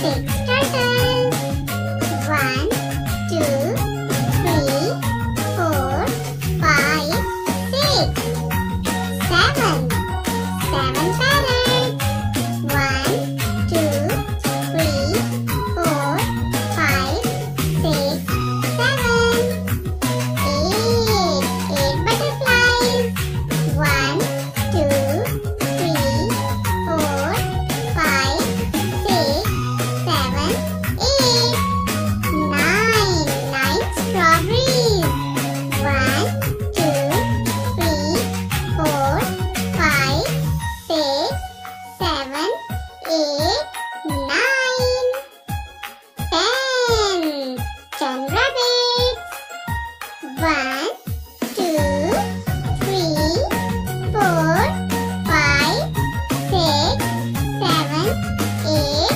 Classic. Ooh.